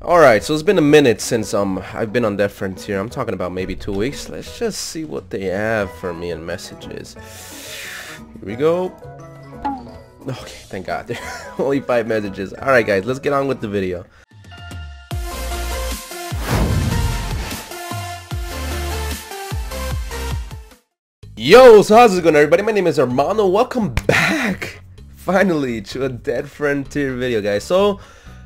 Alright, so it's been a minute since um I've been on Dead Frontier. I'm talking about maybe two weeks. Let's just see what they have for me in messages. Here we go. Okay, thank God. Only five messages. Alright guys, let's get on with the video. Yo, so how's it going everybody? My name is Armando. Welcome back, finally, to a Dead Frontier video, guys. So,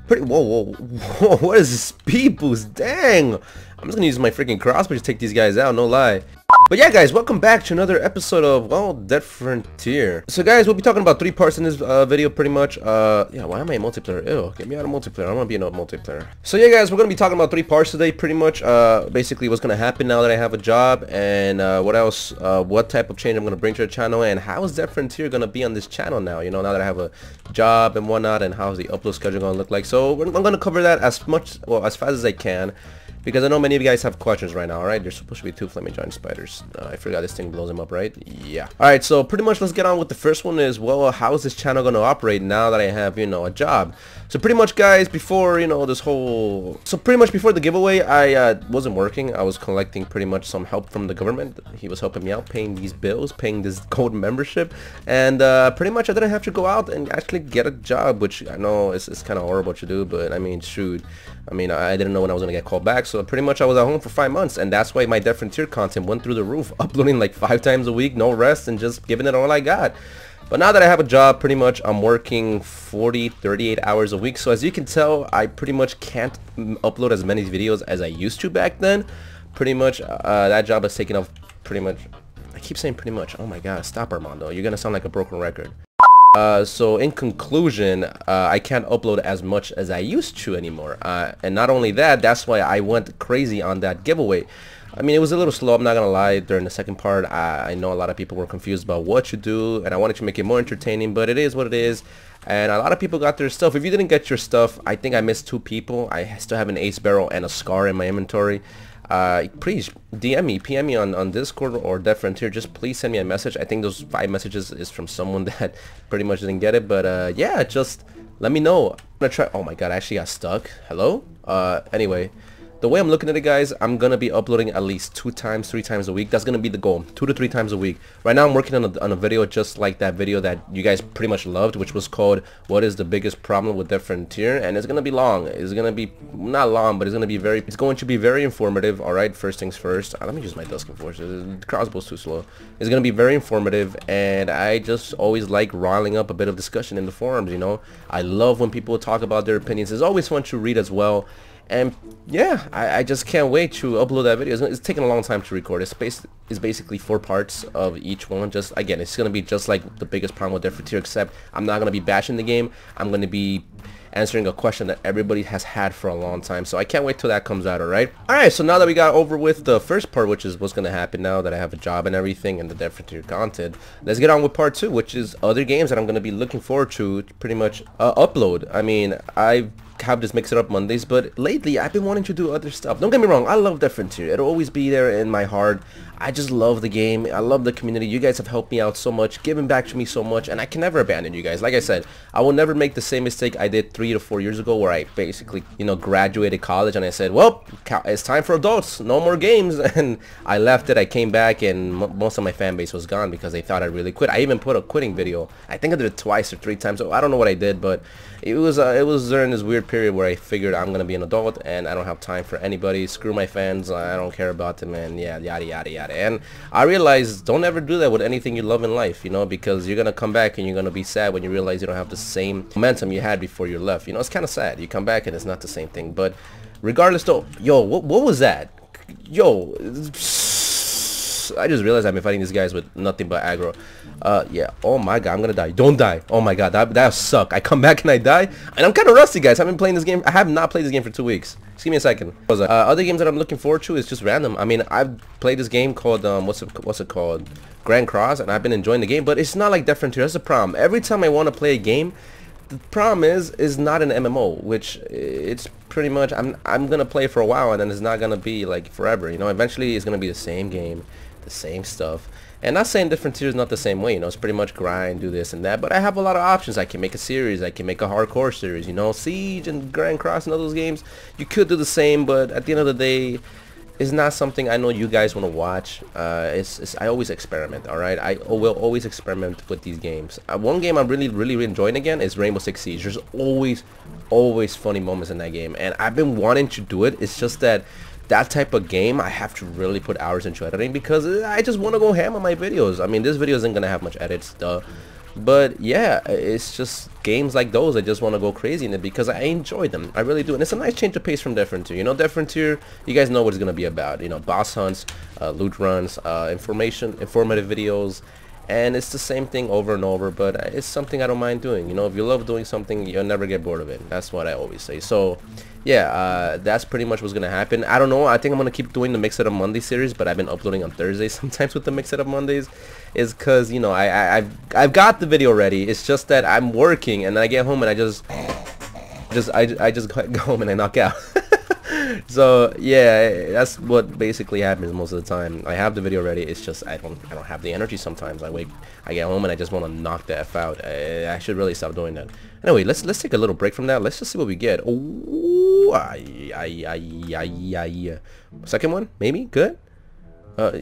pretty, whoa, whoa, whoa, what is this speed boost? Dang! I'm just gonna use my freaking crossbow to take these guys out, no lie. But yeah guys, welcome back to another episode of, well, Dead Frontier. So guys, we'll be talking about three parts in this uh, video pretty much. Uh, yeah, why am I a multiplayer? Ew, get me out of multiplayer. I want to be in a multiplayer. So yeah guys, we're going to be talking about three parts today pretty much. Uh, basically what's going to happen now that I have a job and uh, what else, uh, what type of change I'm going to bring to the channel and how is Dead Frontier going to be on this channel now, you know, now that I have a job and whatnot and how's the upload schedule going to look like. So I'm going to cover that as much, well, as fast as I can. Because I know many of you guys have questions right now, alright? There's supposed to be two flaming giant spiders. Uh, I forgot this thing blows them up, right? Yeah. Alright, so pretty much let's get on with the first one is, well, how is this channel going to operate now that I have, you know, a job? So pretty much, guys, before, you know, this whole... So pretty much before the giveaway, I uh, wasn't working. I was collecting pretty much some help from the government. He was helping me out, paying these bills, paying this gold membership. And uh, pretty much I didn't have to go out and actually get a job, which I know is, is kind of horrible to do, but I mean, shoot. I mean, I didn't know when I was going to get called back, so pretty much I was at home for five months, and that's why my Dead Frontier content went through the roof, uploading like five times a week, no rest, and just giving it all I got. But now that I have a job, pretty much I'm working 40, 38 hours a week, so as you can tell, I pretty much can't upload as many videos as I used to back then. Pretty much, uh, that job has taken off pretty much, I keep saying pretty much, oh my god, stop Armando, you're gonna sound like a broken record. Uh, so in conclusion, uh, I can't upload as much as I used to anymore. Uh, and not only that, that's why I went crazy on that giveaway. I mean, it was a little slow, I'm not gonna lie, during the second part. I, I know a lot of people were confused about what you do, and I wanted to make it more entertaining, but it is what it is. And a lot of people got their stuff. If you didn't get your stuff, I think I missed two people. I still have an ace barrel and a scar in my inventory uh, please DM me, PM me on, on Discord or Dead Frontier. Just please send me a message. I think those five messages is from someone that pretty much didn't get it. But uh, yeah, just let me know. I'm gonna try. Oh my god, I actually got stuck. Hello? Uh, anyway the way I'm looking at it guys I'm gonna be uploading at least two times three times a week. That's gonna be the goal two to three times a week. Right now I'm working on a, on a video just like that video that you guys pretty much loved which was called what is the biggest problem with Dead Frontier? And it's gonna be long. It's gonna be not long but it's gonna be very it's going to be very informative alright first things first. Uh, let me use my Duskin Force the crossbow's too slow. It's gonna be very informative and I just always like riling up a bit of discussion in the forums you know? I love when people talk about their opinions. It's always fun to read as well and yeah, I, I, just can't wait to upload that video. It's, it's taking a long time to record. It's, bas it's basically four parts of each one. Just again, it's gonna be just like the biggest problem with Dead Frontier, except I'm not gonna be bashing the game. I'm gonna be answering a question that everybody has had for a long time. So I can't wait till that comes out, alright? Alright, so now that we got over with the first part, which is what's going to happen now that I have a job and everything and the Dead Frontier content, let's get on with part two, which is other games that I'm going to be looking forward to pretty much uh, upload. I mean, I've have this mix it up Mondays, but lately I've been wanting to do other stuff. Don't get me wrong, I love Dead Frontier. It'll always be there in my heart. I just love the game. I love the community. You guys have helped me out so much, given back to me so much, and I can never abandon you guys. Like I said, I will never make the same mistake I did three to four years ago where I basically, you know, graduated college and I said, well, it's time for adults. No more games. And I left it. I came back and most of my fan base was gone because they thought I really quit. I even put a quitting video. I think I did it twice or three times. So I don't know what I did, but it was uh, it was during this weird period where I figured I'm gonna be an adult and I don't have time for anybody. Screw my fans. I don't care about them and yeah, yada yada yada. And I realized don't ever do that with anything you love in life, you know, because you're gonna come back and you're gonna be sad when you realize you don't have the same momentum you had before you left. You know, it's kind of sad. You come back and it's not the same thing. But regardless, though, yo, what what was that? Yo. I just realized I've been fighting these guys with nothing but aggro. Uh, yeah. Oh my god, I'm gonna die. Don't die. Oh my god, that that suck. I come back and I die, and I'm kind of rusty, guys. I've been playing this game. I have not played this game for two weeks. Just give me a second. Uh, other games that I'm looking forward to is just random. I mean, I've played this game called um, what's it what's it called? Grand Cross, and I've been enjoying the game. But it's not like Dead Frontier. That's the problem. Every time I want to play a game, the problem is is not an MMO, which it's pretty much I'm I'm gonna play for a while, and then it's not gonna be like forever. You know, eventually it's gonna be the same game the same stuff. And not saying Dead Frontier's not the same way, you know, it's pretty much grind, do this and that, but I have a lot of options. I can make a series, I can make a hardcore series, you know, Siege and Grand Cross and all those games. You could do the same, but at the end of the day, it's not something I know you guys want to watch. Uh, it's, it's, I always experiment, all right? I will always experiment with these games. Uh, one game I'm really, really, really enjoying again is Rainbow Six Siege. There's always, always funny moments in that game, and I've been wanting to do it. It's just that that type of game, I have to really put hours into editing because I just want to go ham on my videos. I mean, this video isn't going to have much edits, duh. But yeah, it's just games like those I just want to go crazy in it because I enjoy them. I really do. And it's a nice change of pace from Dead Frontier. You know, Dead Frontier, you guys know what it's going to be about. You know, boss hunts, uh, loot runs, uh, information, informative videos, and it's the same thing over and over but it's something I don't mind doing. You know if you love doing something you'll never get bored of it. That's what I always say. So yeah uh, that's pretty much what's gonna happen. I don't know. I think I'm gonna keep doing the Mix It Up Monday series but I've been uploading on Thursdays sometimes with the Mix It Up Mondays. Is cause you know I, I I've I've got the video ready. It's just that I'm working and then I get home and I just just I, I just go home and I knock out so yeah, that's what basically happens most of the time. I have the video ready. It's just I don't I don't have the energy sometimes. I wake, I get home and I just want to knock the f out. I, I, should really stop doing that. Anyway, let's let's take a little break from that. Let's just see what we get. Oh, I, I, I, I, I, second one maybe good. Uh,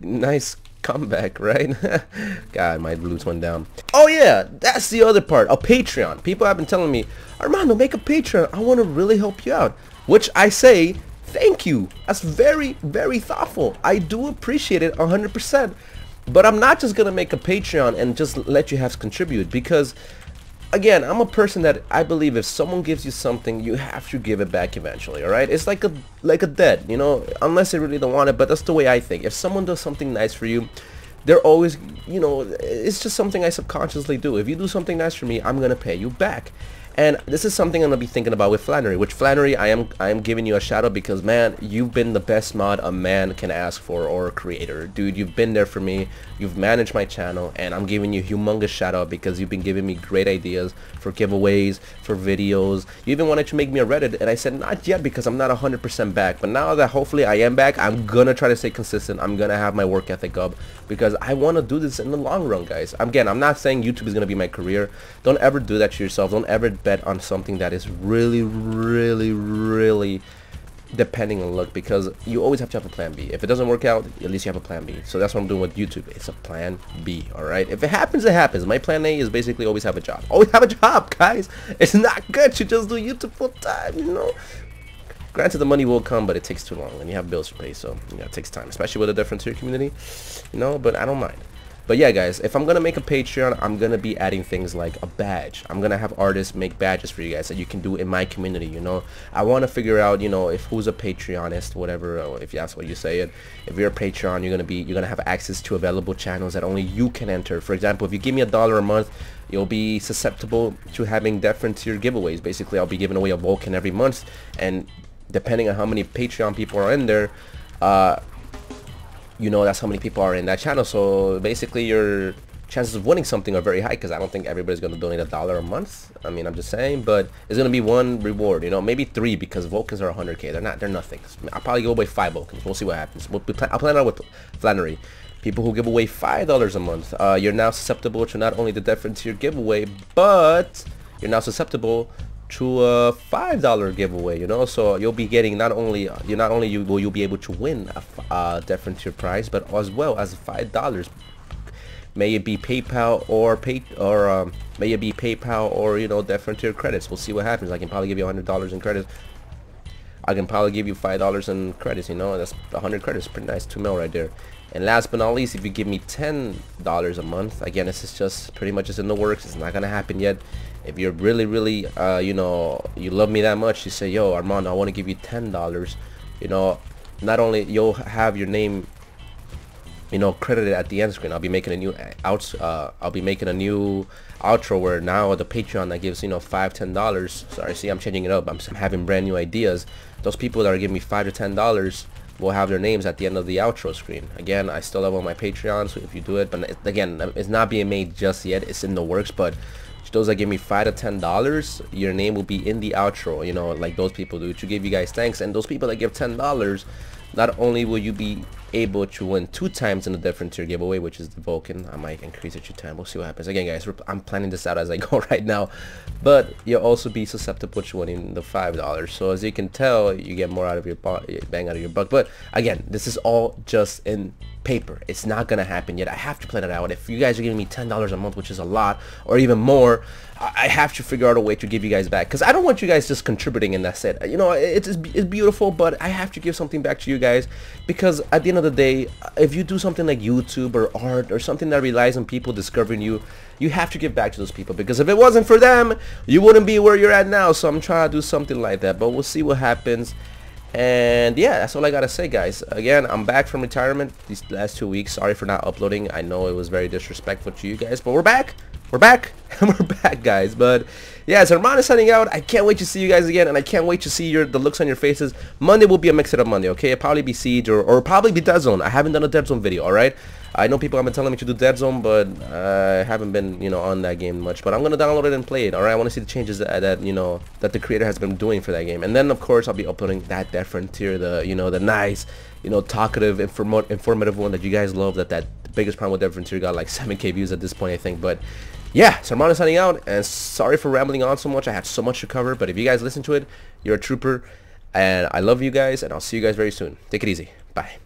nice comeback, right? God, my loots went down. Oh yeah, that's the other part. A Patreon. People have been telling me, Armando, make a Patreon. I want to really help you out. Which I say, thank you. That's very, very thoughtful. I do appreciate it 100%. But I'm not just going to make a Patreon and just let you have contribute because again, I'm a person that I believe if someone gives you something, you have to give it back eventually, alright? It's like a like a debt, you know, unless they really don't want it, but that's the way I think. If someone does something nice for you, they're always, you know, it's just something I subconsciously do. If you do something nice for me, I'm to pay you back. And this is something I'm gonna be thinking about with Flannery. Which Flannery, I am I am giving you a shout out because man, you've been the best mod a man can ask for or a creator, dude. You've been there for me. You've managed my channel, and I'm giving you humongous shout out because you've been giving me great ideas for giveaways, for videos. You even wanted to make me a Reddit, and I said not yet because I'm not 100% back. But now that hopefully I am back, I'm gonna try to stay consistent. I'm gonna have my work ethic up because I want to do this in the long run, guys. Again, I'm not saying YouTube is gonna be my career. Don't ever do that to yourself. Don't ever bet on something that is really, really, really depending on luck because you always have to have a plan B. If it doesn't work out, at least you have a plan B. So that's what I'm doing with YouTube. It's a plan B, alright? If it happens, it happens. My plan A is basically always have a job. Always have a job, guys. It's not good to just do YouTube full time, you know? Granted, the money will come, but it takes too long, and you have bills to pay, so yeah, it takes time, especially with a Dead Frontier community, you know, but I don't mind. But yeah, guys, if I'm going to make a Patreon, I'm going to be adding things like a badge. I'm going to have artists make badges for you guys that you can do in my community, you know. I want to figure out, you know, if who's a Patreonist, whatever, if that's what you say it. If you're a Patreon, you're going to be, you're going to have access to available channels that only you can enter. For example, if you give me a dollar a month, you'll be susceptible to having Dead Frontier giveaways. Basically, I'll be giving away a Vulcan every month, and depending on how many Patreon people are in there, uh, you know that's how many people are in that channel. So basically your chances of winning something are very high because I don't think everybody's going to donate a dollar a month. I mean, I'm just saying, but it's going to be one reward, you know, maybe three because Vulcans are 100k. They're not, they're nothing. I'll probably give away five Vulcans. We'll see what happens. We'll plan, I'll plan out with Flannery. People who give away $5 a month, uh, you're now susceptible to not only the Dead Frontier giveaway, but you're now susceptible to a five dollar giveaway you know? So you'll be getting not only you not only you will you be able to win a, a Dead Frontier prize but as well as five dollars. May it be PayPal or pay or um, may it be PayPal or you know Dead Frontier credits. We'll see what happens. I can probably give you a hundred dollars in credits. I can probably give you five dollars in credits you know? That's a hundred credits pretty nice two mil right there and last but not least if you give me ten dollars a month again this is just pretty much just in the works. It's not gonna happen yet. If you're really really uh, you know you love me that much you say yo Armando I want to give you ten dollars you know not only you'll have your name you know credited at the end screen. I'll be making a new uh, out uh, I'll be making a new outro where now the Patreon that gives you know five ten dollars sorry see I'm changing it up. I'm having brand new ideas. Those people that are giving me five to ten dollars will have their names at the end of the outro screen. Again I still have on my Patreon so if you do it but again it's not being made just yet. It's in the works but those that give me five to ten dollars your name will be in the outro you know like those people do. To give you guys thanks and those people that give ten dollars not only will you be able to win two times in a Dead Frontier giveaway, which is the Vulcan. I might increase it to 10. We'll see what happens. Again, guys, I'm planning this out as I go right now. But you'll also be susceptible to winning the $5. So as you can tell, you get more out of your bang out of your buck. But again, this is all just in paper. It's not to happen yet. I have to plan it out. If you guys are giving me $10 a month, which is a lot, or even more, I have to figure out a way to give you guys back. Because I don't want you guys just contributing and that's it. You know, it's, it's beautiful, but I have to give something back to you guys. Because at the end of the day, if you do something like YouTube or art or something that relies on people discovering you, you have to give back to those people. Because if it wasn't for them, you wouldn't be where you're at now. So I'm trying to do something like that. But we'll see what happens. And yeah, that's all I gotta say, guys. Again, I'm back from retirement these last two weeks. Sorry for not uploading. I know it was very disrespectful to you guys, but we're back. We're back. and we're back, guys. But yeah, so Armand is signing out. I can't wait to see you guys again, and I can't wait to see your the looks on your faces. Monday will be a mix-it-up Monday, okay? It'll probably be Siege or, or probably be Dead Zone. I haven't done a Dead Zone video, alright? I know people have been telling me to do Dead Zone, but I haven't been, you know, on that game much. But I'm gonna download it and play it. All right, I want to see the changes that, that, you know that the creator has been doing for that game. And then of course I'll be uploading that Dead Frontier, the you know the nice, you know, talkative, inform informative one that you guys love. That that biggest problem with Dead Frontier got like 7k views at this point, I think. But yeah, so I'm signing out, and sorry for rambling on so much. I had so much to cover, but if you guys listen to it, you're a trooper, and I love you guys, and I'll see you guys very soon. Take it easy. Bye.